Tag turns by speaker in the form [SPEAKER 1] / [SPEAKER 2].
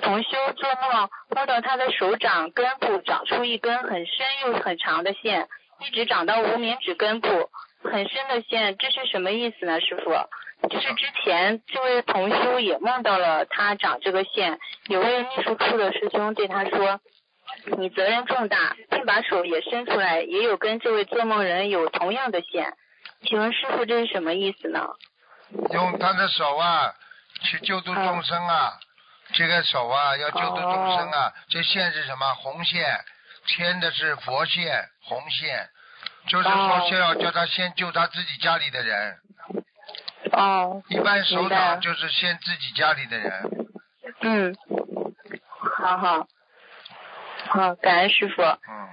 [SPEAKER 1] 同修做梦梦到他的手掌根部长出一根很深又很长的线，一直长到无名指根部，很深的线，这是什么意思呢，师傅？就是之前这位同修也梦到了他长这个线，有位秘书处的师兄对他说：“你责任重大，并把手也伸出来，也有跟这位做梦人有同样的线。”请问师傅这是什么意思呢？
[SPEAKER 2] 用他的手啊，去救度众生啊，这个手啊要救度众生啊，这线是什么？红线，牵的是佛线，红线，就是说先要叫他先救他自己家里的人。
[SPEAKER 1] 哦。
[SPEAKER 2] 一般首长就是先自己家里的人。
[SPEAKER 1] 嗯，好好，好，感恩师傅。
[SPEAKER 2] 嗯。